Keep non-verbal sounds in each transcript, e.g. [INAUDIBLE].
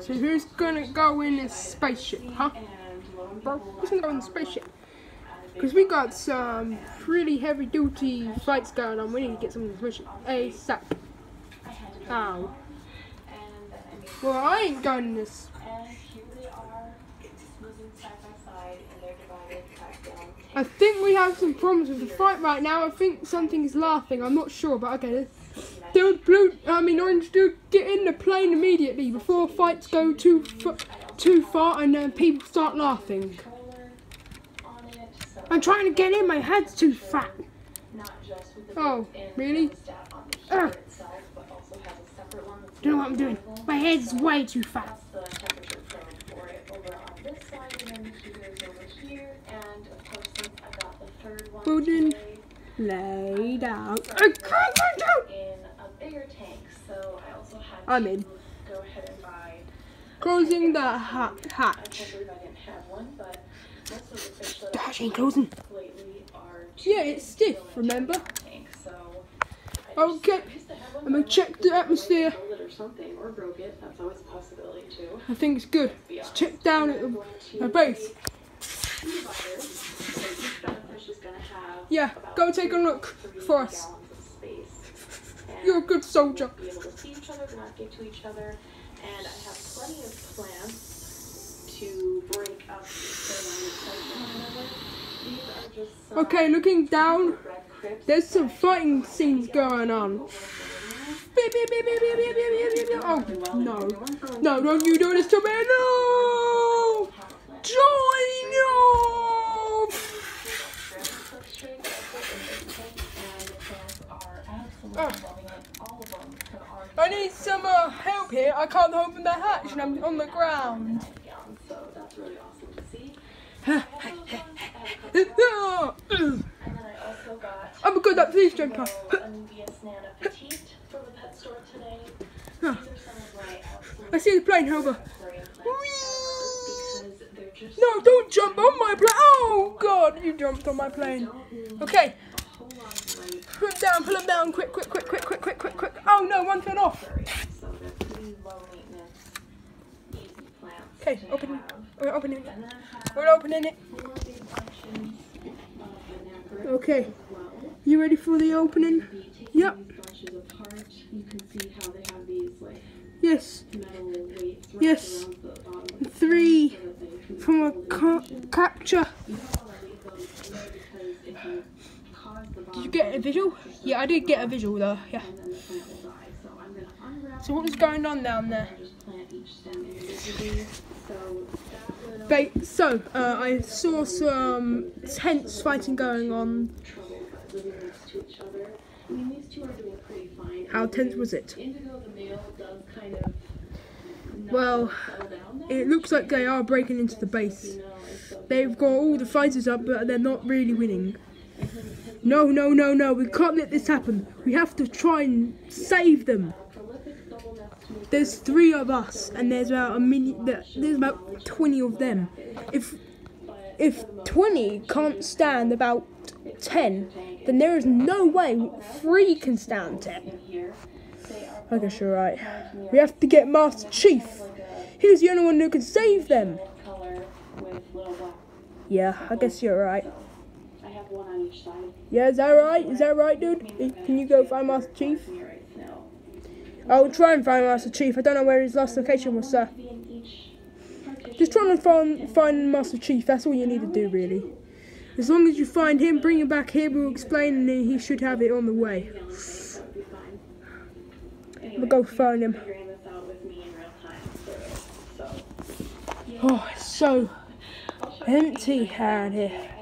So who's gonna go in this spaceship, huh? Bro, who's gonna go in the spaceship? Because we got some pretty heavy duty fights going on. We need to get some of this mission ASAP. Ow. Well, I ain't going in this. I think we have some problems with the fight right now. I think something's laughing. I'm not sure, but okay. Dude, blue, I mean orange dude, get in the plane immediately before fights go too too far and uh, people start laughing. I'm trying to get in. My head's too fat. Oh, really? Ugh. Don't know what I'm doing. My head's way too fat. Building laid out. I can't go down. I'm in. Closing the ha hatch. The hatch ain't closing. Yeah, it's stiff, remember? Okay, I'm gonna check the atmosphere. I think it's good. Let's check down at the, the base. Yeah, go take a look for us. You're a good soldier. Be able to see each other, not get to each other, and I have plenty of plants to break up the Okay, looking down, there's some fighting scenes going on. Oh, no. No, don't you do this to me. No! Join! you! Oh. I need some uh, help here. I can't open the hatch and I'm on the ground. [SIGHS] I'm good at please jumper. [SIGHS] I see the plane, hover. No, don't jump on my plane. Oh, God, you jumped on my plane. Okay pull him down, pull him down. Quick, quick, quick, quick, quick, quick, quick, quick. Oh, no, one fell off. Okay, open, we're opening it. We're opening it. Okay, you ready for the opening? Yep. Yes, Yes. three from a ca- capture. Did you get a visual? Yeah, I did get a visual though, yeah. So what was going on down there? So, uh, I saw some tense fighting going on. How tense was it? Well, it looks like they are breaking into the base. They've got all the fighters up, but they're not really winning. No, no, no, no. We can't let this happen. We have to try and save them. There's three of us, and there's about a mini. There's about twenty of them. If if twenty can't stand about ten, then there is no way three can stand ten. I guess you're right. We have to get Master Chief. He's the only one who can save them. Yeah, I guess you're right. I have one on each side. Yeah, is that right? Is that right, dude? Can you go find Master Chief? Here right now. I'll try and find Master Chief. I don't know where his last location was, sir. Be in each partition. Just trying to find find Master Chief. That's all you need to do, really. As long as you find him, bring him back here. We'll explain, and he should have it on the way. That would be fine. We'll go find him. Figuring this out with me in real time. So, Oh, it's so [LAUGHS] empty out here.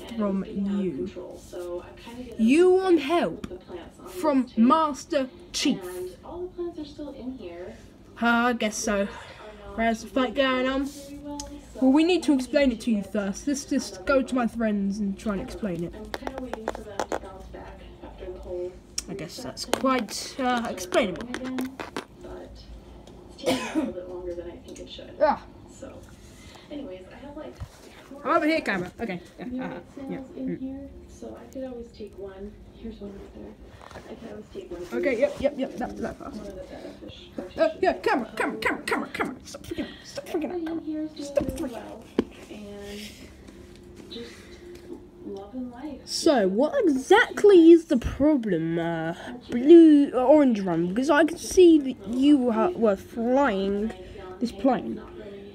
from you. You want help from Master Chief. Uh, I guess so. Where's the fight going on. Well, we need to explain it to you first. Let's just go to my friends and try and explain it. I guess that's quite uh, explainable. Yeah. [COUGHS] So, anyways, I have like I'm over here, camera. Okay. Yeah, uh, cells yeah. in mm. here, so I could always take one. Here's one right there. I could always take one. Okay, yep, yep, yep. That, that fast. One of the better fish. Uh, yeah, camera, camera, camera, camera, camera. Stop freaking out. Stop freaking out. Stop freaking well, and just loving life. So, what exactly is the problem, uh, blue, uh, orange run? Because I can see that you were flying this plane.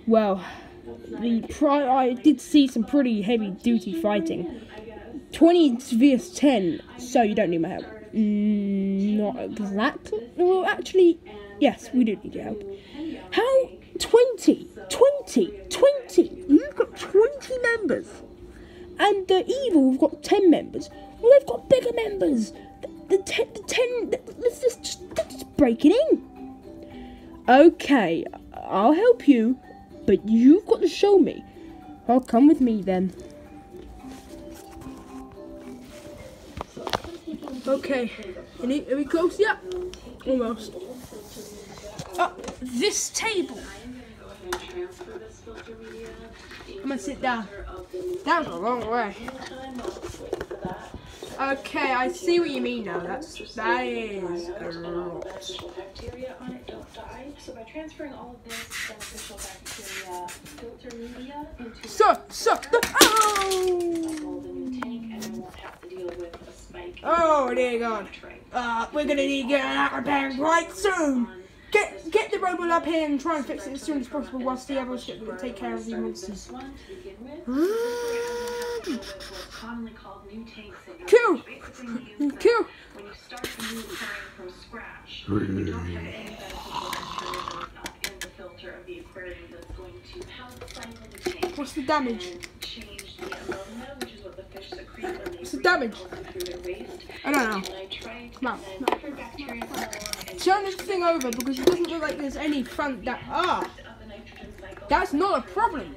Well, the pri- I did see some pretty heavy duty fighting. 20 vs 10, so you don't need my help. Mm, not exactly. Well, actually, yes, we do need your help. How? 20, 20, 20. You've got 20 members. And the evil, we've got 10 members. Well, they've got bigger members. The, the, te- the 10, the, let's just, just break it in. Okay, I'll help you, but you've got to show me. I'll come with me then. Okay, are we close yet? Almost. Oh, this table. I'm gonna sit down. That was a long way. Okay, I see what you mean now. That's that is a lot. beneficial bacteria on it don't die. So by transferring all of this beneficial bacteria filter media into So, so, oh, all the new tank, and I won't have to deal with a spike. oh, there you go. Uh, we're gonna need to get that repaired right soon. Get get the robot up here and try and fix it as soon as possible whilst the others get to take care of the monsters. This one to begin with. what's commonly called new tank signal. Cool. Basically means that Cool. when you start a new from scratch, you don't have any beneficial bacteria up in the filter of the aquarium that's going to help the tank What's the damage? change the ammonia, which is what the fish secrete when they What's the damage? through their waste. I don't know. nitrite, Come on, no. different bacteria come along and Turn this thing over because it doesn't look like there's any front that ah. of the nitrogen cycle. That's not a problem.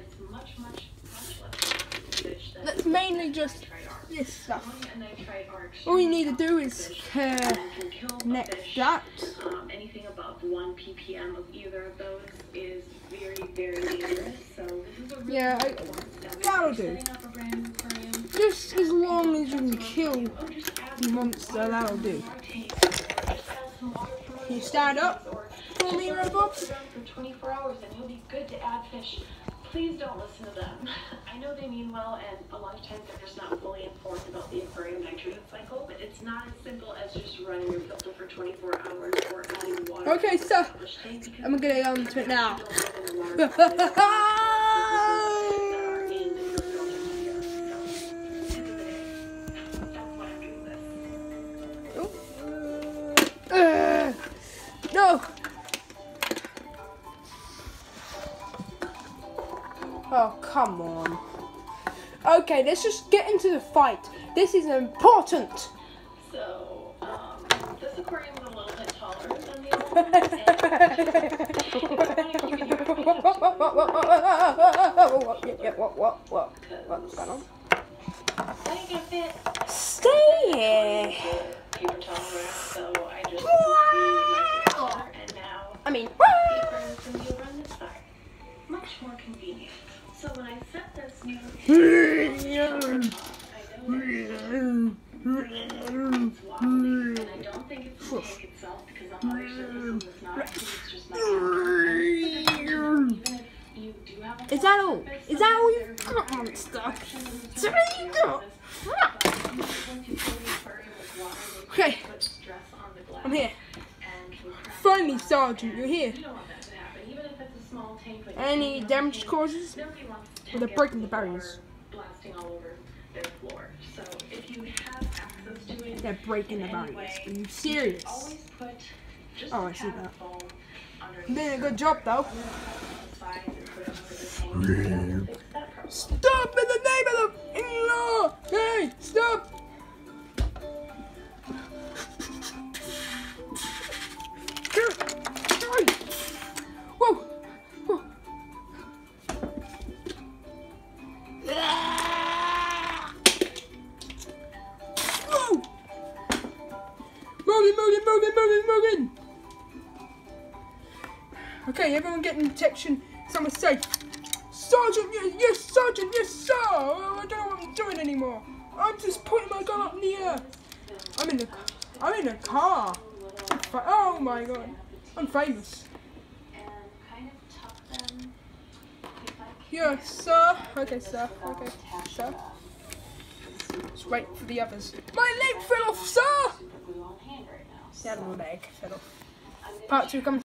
That's mainly just. This stuff. Ammonia and nitrite are All you need to do is uh, and can kill connect that. Um, anything above 1 ppm of either of those is very, very dangerous. So this is a really Yeah, I- important step. If that'll do. setting up a brand new aquarium, Just as long as you can kill just add the monster, that'll do. more tank, or just add some water from Can you stand up or for me, robot? for 24 hours and you'll be good to add fish. Please don't listen to them. I know they mean well, and a lot of times they're just not fully informed about the aquarium nitrogen cycle, but it's not as simple as just running your filter for 24 hours or adding water. Okay, so the fish tank because I'm gonna get on to it now. don't live Oh, come on. Okay, let's just get into the fight. This is important. So, um, this aquarium is a little bit taller than the other one. what, what, what? Stay here. Is that all? Is that all you've there got, monster? So you of got? the surface. But once you fill the aquarium with water, they Okay. on the glass I'm here. and can crack Finally. Sergeant, you're here. You don't want that to happen, even if it's a small tank like a Any damage causes? Nobody Well, they're breaking the barriers. Blasting all over their floor. So if you have access to it, They're breaking the barriers. Are you serious? always put just Oh, I see that. foam You're doing a good job, though. the sides and put it under the tank and fix that problem. Stop in the name of the in-law! Hey, stop! Okay, everyone get in protection. Someone say, Sergeant, yes, yes, Sergeant, yes, sir. Oh, I don't know what I'm doing anymore. I'm just putting my gun up in the air. I'm in the, I'm in a car. Oh my god, I'm famous. Yes, sir. Okay, sir. Okay, sir. Just wait for the others. My leg fell off, sir. Yeah, my leg fell off. Part two comes.